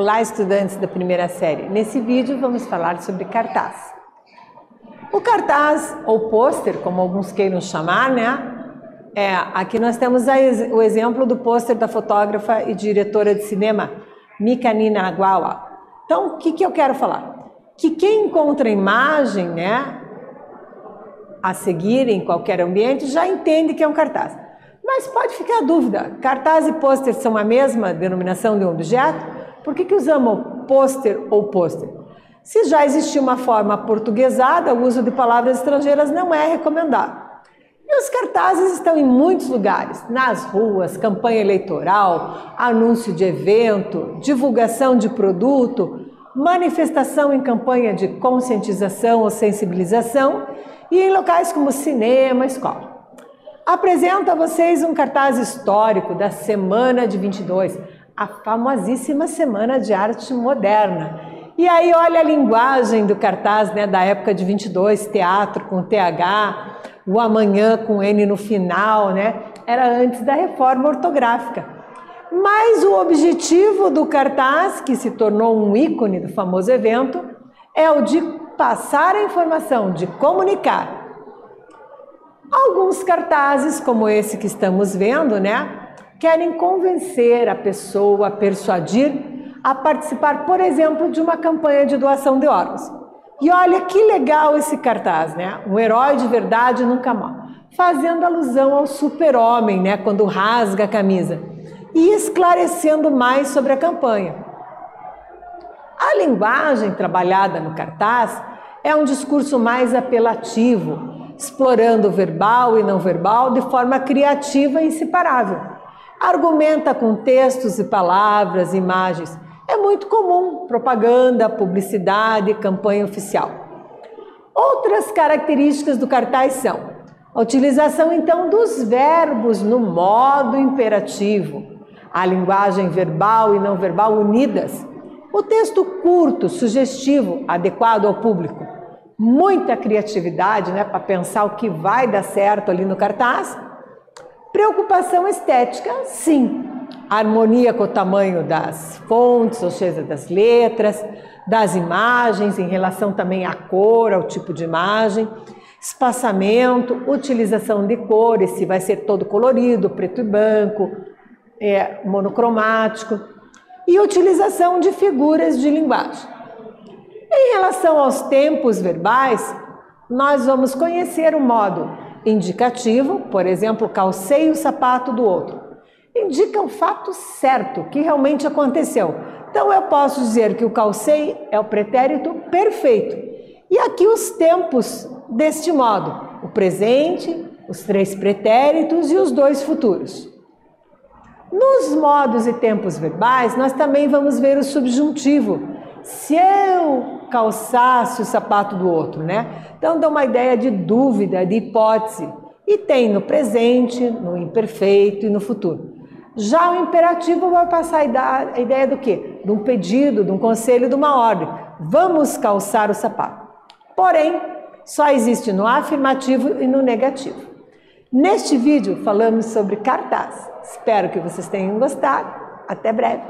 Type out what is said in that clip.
Olá, estudantes da primeira série. Nesse vídeo vamos falar sobre cartaz. O cartaz, ou pôster, como alguns queiram chamar, né? É, aqui nós temos o exemplo do pôster da fotógrafa e diretora de cinema Mika Nina Aguawa. Então, o que, que eu quero falar? Que quem encontra a imagem, né, a seguir em qualquer ambiente, já entende que é um cartaz. Mas pode ficar a dúvida, cartaz e pôster são a mesma denominação de um objeto? Por que, que usamos pôster ou pôster? Se já existia uma forma portuguesada, o uso de palavras estrangeiras não é recomendado. E os cartazes estão em muitos lugares, nas ruas, campanha eleitoral, anúncio de evento, divulgação de produto, manifestação em campanha de conscientização ou sensibilização e em locais como cinema, escola. Apresento a vocês um cartaz histórico da Semana de 22, a famosíssima Semana de Arte Moderna. E aí olha a linguagem do cartaz né, da época de 22, teatro com TH, o amanhã com N no final, né? Era antes da reforma ortográfica. Mas o objetivo do cartaz, que se tornou um ícone do famoso evento, é o de passar a informação, de comunicar. Alguns cartazes, como esse que estamos vendo, né, querem convencer a pessoa, persuadir a participar, por exemplo, de uma campanha de doação de órgãos. E olha que legal esse cartaz, né? Um herói de verdade nunca morre. Fazendo alusão ao super-homem, né? Quando rasga a camisa. E esclarecendo mais sobre a campanha. A linguagem trabalhada no cartaz é um discurso mais apelativo, explorando o verbal e não verbal de forma criativa e inseparável. Argumenta com textos e palavras, imagens. É muito comum propaganda, publicidade, campanha oficial. Outras características do cartaz são a utilização então dos verbos no modo imperativo, a linguagem verbal e não verbal unidas, o texto curto, sugestivo, adequado ao público. Muita criatividade né, para pensar o que vai dar certo ali no cartaz. Preocupação estética, sim. Harmonia com o tamanho das fontes, ou seja, das letras, das imagens, em relação também à cor, ao tipo de imagem. Espaçamento, utilização de cores, se vai ser todo colorido, preto e branco, é, monocromático e utilização de figuras de linguagem. Em relação aos tempos verbais, nós vamos conhecer o modo indicativo, por exemplo, calcei o sapato do outro. Indica o fato certo, que realmente aconteceu. Então eu posso dizer que o calcei é o pretérito perfeito. E aqui os tempos deste modo: o presente, os três pretéritos e os dois futuros. Nos modos e tempos verbais, nós também vamos ver o subjuntivo. Se eu calçasse o sapato do outro, né? Então dá uma ideia de dúvida, de hipótese. E tem no presente, no imperfeito e no futuro. Já o imperativo vai passar a ideia do quê? De um pedido, de um conselho, de uma ordem. Vamos calçar o sapato. Porém, só existe no afirmativo e no negativo. Neste vídeo falamos sobre cartaz. Espero que vocês tenham gostado. Até breve!